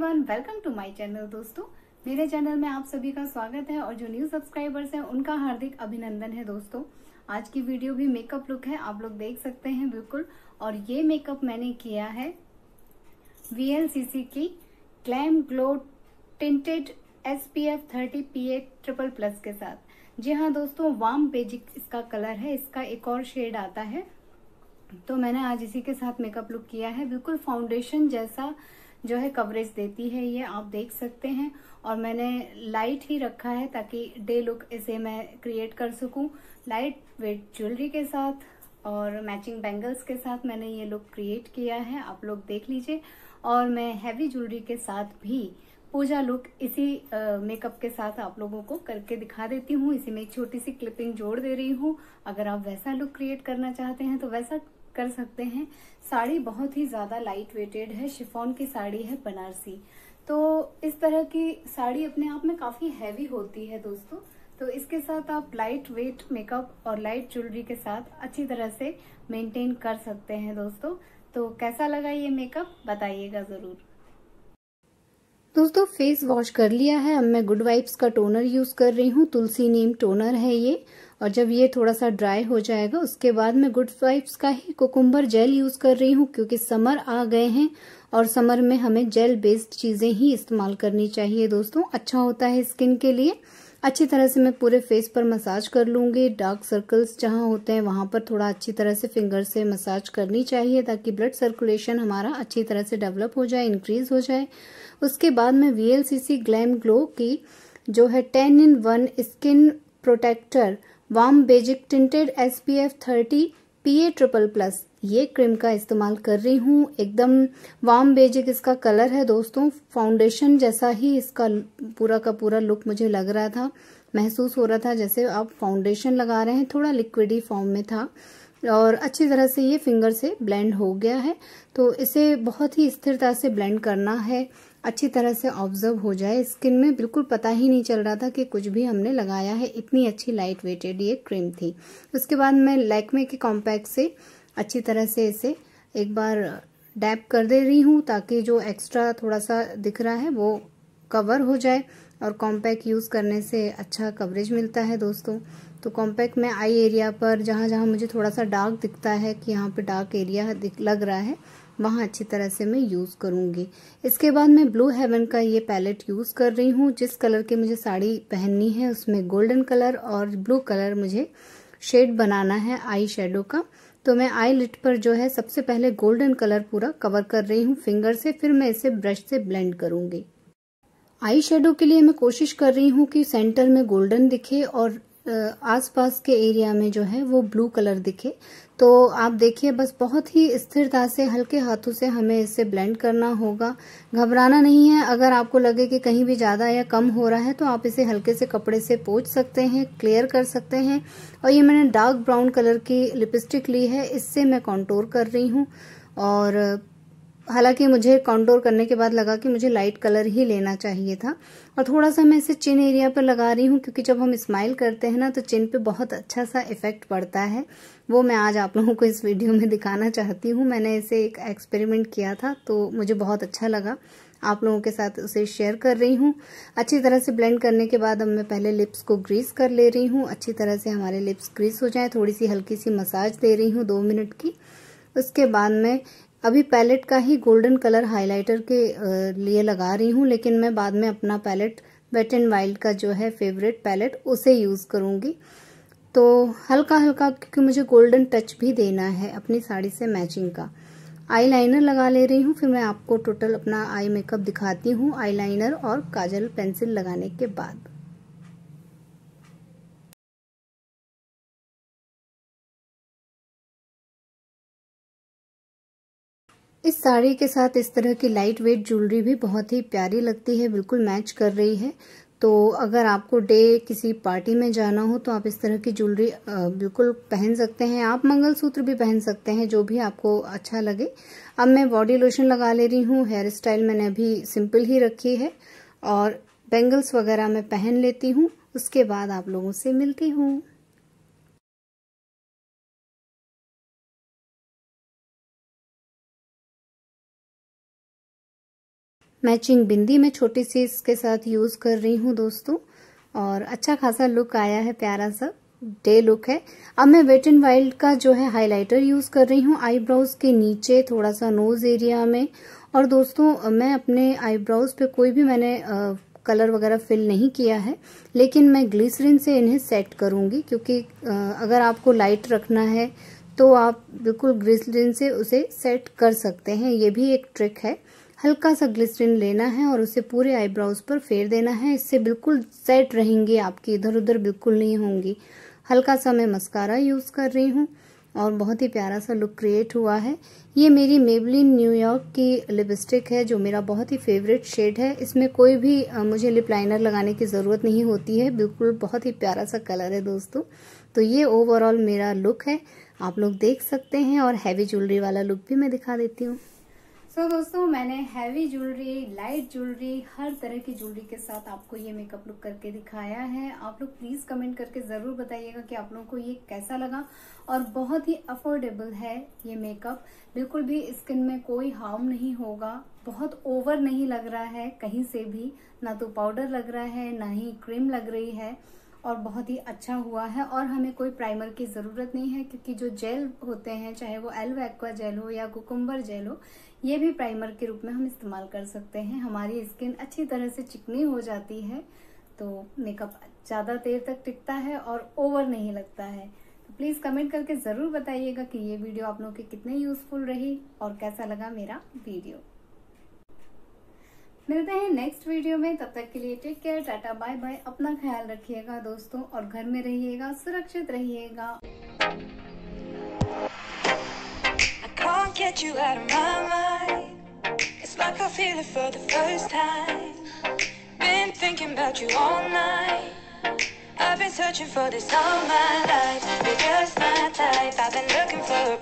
Everyone welcome to my channel दोस्तों। मेरे channel में आप सभी का स्वागत है और जो न्यू सब्सक्राइबर्स हैं, उनका हार्दिक अभिनंदन है, दोस्तों। आज की वीडियो भी मेकअप लुक है, आप लोग देख सकते हैं बिल्कुल। और ये मेकअप मैंने किया है वीएलसीसी की clam glow tinted S P F thirty P A triple plus के साथ। जी हाँ दोस्तों वाम बेजिक इसका कलर है, इसका एक और शेड आता है। तो मैंने आज इसी के साथ मेकअप लुक किया है। बिल्कुल फाउंडेशन जैसा जो है कवरेज देती है, ये आप देख सकते हैं। और मैंने लाइट ही रखा है ताकि डे लुक इसे मैं क्रिएट कर सकूँ। लाइट वेट ज्वेलरी के साथ और मैचिंग बैंगल्स के साथ मैंने ये लुक क्रिएट किया है। आप लोग देख लीजिए। और मैं हैवी ज्वेलरी के साथ भी पूजा लुक इसी मेकअप के साथ आप लोगों को करके दिखा देती हूँ। इसी में एक छोटी सी क्लिपिंग जोड़ दे रही हूँ। अगर आप वैसा लुक क्रिएट करना चाहते हैं तो वैसा कर सकते हैं। साड़ी बहुत ही ज़्यादा लाइट वेटेड है। शिफॉन की साड़ी है बनारसी। तो इस तरह की साड़ी अपने आप में काफ़ी हैवी होती है दोस्तों। तो इसके साथ आप लाइट वेट मेकअप और लाइट ज्वेलरी के साथ अच्छी तरह से मेंटेन कर सकते हैं दोस्तों। तो कैसा लगा ये मेकअप बताइएगा ज़रूर। दोस्तों फेस वॉश कर लिया है। अब मैं गुड वाइब्स का टोनर यूज़ कर रही हूँ। तुलसी नीम टोनर है ये। और जब ये थोड़ा सा ड्राई हो जाएगा, उसके बाद मैं गुड वाइब्स का ही कोकुम्बर जेल यूज़ कर रही हूँ, क्योंकि समर आ गए हैं और समर में हमें जेल बेस्ड चीज़ें ही इस्तेमाल करनी चाहिए दोस्तों। अच्छा होता है स्किन के लिए। अच्छी तरह से मैं पूरे फेस पर मसाज कर लूँगी। डार्क सर्कल्स जहाँ होते हैं, वहाँ पर थोड़ा अच्छी तरह से फिंगर से मसाज करनी चाहिए, ताकि ब्लड सर्कुलेशन हमारा अच्छी तरह से डेवलप हो जाए इंक्रीज हो जाए। उसके बाद मैं वीएलसीसी ग्लैम ग्लो की जो है ten in one skin protector warm beige tinted S P F thirty P A triple plus. ये क्रीम का इस्तेमाल कर रही हूँ। एकदम वाम बेजिक इसका कलर है दोस्तों। फाउंडेशन जैसा ही इसका पूरा का पूरा लुक मुझे लग रहा था। महसूस हो रहा था जैसे आप फाउंडेशन लगा रहे हैं। थोड़ा लिक्विडी फॉर्म में था। और अच्छी तरह से ये फिंगर से ब्लेंड हो गया है। तो इसे बहुत ही स्थिरता से ब्लेंड करना है। अच्छी तरह से ऑब्ज़र्व हो जाए। स्किन में बिल्कुल पता ही नहीं चल रहा था कि कुछ भी हमने लगाया है। इतनी अच्छी लाइट वेटेड ये क्रीम थी। उसके बाद मैं लैक्मे के कॉम्पैक्ट से अच्छी तरह से इसे एक बार डैप कर दे रही हूँ ताकि जो एक्स्ट्रा थोड़ा सा दिख रहा है वो कवर हो जाए और कॉम्पैक्ट यूज़ करने से अच्छा कवरेज मिलता है दोस्तों। तो कॉम्पैक्ट में आई एरिया पर जहाँ जहाँ मुझे थोड़ा सा डार्क दिखता है कि यहाँ पे डार्क एरिया लग रहा है वहाँ अच्छी तरह से मैं यूज़ करूँगी। इसके बाद मैं ब्लू हेवन का ये पैलेट यूज़ कर रही हूँ। जिस कलर की मुझे साड़ी पहननी है, उसमें गोल्डन कलर और ब्लू कलर मुझे शेड बनाना है आई शेडो का। तो मैं आई लिट पर जो है, सबसे पहले गोल्डन कलर पूरा कवर कर रही हूँ फिंगर से, फिर मैं इसे ब्रश से ब्लेंड करूँगी। आई शेडो के लिए मैं कोशिश कर रही हूँ कि सेंटर में गोल्डन दिखे और आसपास के एरिया में जो है, वो ब्लू कलर दिखे। तो आप देखिए, बस बहुत ही स्थिरता से, हल्के हाथों से हमें इसे ब्लेंड करना होगा। घबराना नहीं है। अगर आपको लगे कि कहीं भी ज़्यादा या कम हो रहा है तो आप इसे हल्के से कपड़े से पोच सकते हैं क्लियर कर सकते हैं। और ये मैंने डार्क ब्राउन कलर की लिपस्टिक ली है। इससे मैं कॉन्टोर कर रही हूँ। और हालाँकि मुझे कॉन्टोर करने के बाद लगा कि मुझे लाइट कलर ही लेना चाहिए था। और थोड़ा सा मैं इसे चिन एरिया पर लगा रही हूँ, क्योंकि जब हम स्माइल करते हैं ना तो चिन पे बहुत अच्छा सा इफ़ेक्ट पड़ता है। वो मैं आज आप लोगों को इस वीडियो में दिखाना चाहती हूँ। मैंने इसे एक एक्सपेरिमेंट किया था तो मुझे बहुत अच्छा लगा। आप लोगों के साथ उसे शेयर कर रही हूँ। अच्छी तरह से ब्लेंड करने के बाद अब मैं पहले लिप्स को ग्रीस कर ले रही हूँ। अच्छी तरह से हमारे लिप्स ग्रीस हो जाए। थोड़ी सी हल्की सी मसाज दे रही हूँ दो मिनट की। उसके बाद मैं अभी पैलेट का ही गोल्डन कलर हाइलाइटर के लिए लगा रही हूँ, लेकिन मैं बाद में अपना पैलेट वेट एंड वाइल्ड का जो है फेवरेट पैलेट, उसे यूज़ करूँगी। तो हल्का हल्का क्योंकि मुझे गोल्डन टच भी देना है अपनी साड़ी से मैचिंग का। आई लाइनर लगा ले रही हूँ, फिर मैं आपको टोटल अपना आई मेकअप दिखाती हूँ आई लाइनर और काजल पेंसिल लगाने के बाद। इस साड़ी के साथ इस तरह की लाइट वेट ज्वेलरी भी बहुत ही प्यारी लगती है, बिल्कुल मैच कर रही है। तो अगर आपको डे किसी पार्टी में जाना हो तो आप इस तरह की ज्वेलरी बिल्कुल पहन सकते हैं। आप मंगलसूत्र भी पहन सकते हैं, जो भी आपको अच्छा लगे। अब मैं बॉडी लोशन लगा ले रही हूँ। हेयर स्टाइल मैंने अभी सिंपल ही रखी है और बैंगल्स वगैरह मैं पहन लेती हूँ। उसके बाद आप लोगों से मिलती हूँ। मैचिंग बिंदी मैं छोटी सी इसके साथ यूज़ कर रही हूँ दोस्तों। और अच्छा खासा लुक आया है प्यारा सा डे लुक है। अब मैं वेट एंड वाइल्ड का जो है हाइलाइटर यूज़ कर रही हूँ आईब्राउज के नीचे थोड़ा सा नोज़ एरिया में। और दोस्तों मैं अपने आईब्राउज पे कोई भी मैंने आ, कलर वगैरह फिल नहीं किया है लेकिन मैं ग्लिसरिन से इन्हें सेट करूँगी क्योंकि आ, अगर आपको लाइट रखना है तो आप बिल्कुल ग्लिसरिन से उसे सेट कर सकते हैं। ये भी एक ट्रिक है। हल्का सा ग्लिसरीन लेना है और उसे पूरे आईब्राउज पर फेर देना है। इससे बिल्कुल सेट रहेंगे आपकी इधर उधर बिल्कुल नहीं होंगी। हल्का सा मैं मस्कारा यूज़ कर रही हूँ और बहुत ही प्यारा सा लुक क्रिएट हुआ है। ये मेरी मेबलिन न्यूयॉर्क की लिपस्टिक है, जो मेरा बहुत ही फेवरेट शेड है। इसमें कोई भी मुझे लिप लाइनर लगाने की ज़रूरत नहीं होती है। बिल्कुल बहुत ही प्यारा सा कलर है दोस्तों। तो ये ओवरऑल मेरा लुक है। आप लोग देख सकते हैं और हैवी ज्वेलरी वाला लुक भी मैं दिखा देती हूँ। सो so, दोस्तों मैंने हैवी ज्वेलरी लाइट ज्वेलरी हर तरह की ज्वेलरी के साथ आपको ये मेकअप लुक करके दिखाया है। आप लोग प्लीज़ कमेंट करके ज़रूर बताइएगा कि आप लोगों को ये कैसा लगा और बहुत ही अफोर्डेबल है ये मेकअप बिल्कुल भी स्किन में कोई हार्म नहीं होगा। बहुत ओवर नहीं लग रहा है कहीं से भी। ना तो पाउडर लग रहा है ना ही क्रीम लग रही है। और बहुत ही अच्छा हुआ है और हमें कोई प्राइमर की ज़रूरत नहीं है क्योंकि जो जेल होते हैं, चाहे वो एल्वो एक्वा जेल हो या कुकुम्बर जेल हो, ये भी प्राइमर के रूप में हम इस्तेमाल कर सकते हैं। हमारी स्किन अच्छी तरह से चिकनी हो जाती है तो मेकअप ज़्यादा देर तक टिकता है और ओवर नहीं लगता है। तो प्लीज़ कमेंट करके ज़रूर बताइएगा कि ये वीडियो आप लोगों के कितने यूज़फुल रही और कैसा लगा मेरा वीडियो मिलते हैं नेक्स्ट वीडियो में तब तक के लिए take care tata bye bye अपना ख्याल रखिएगा दोस्तों और घर में रहिएगा सुरक्षित रहिएगा I've been searching for this all my life You're just my type I've been looking for a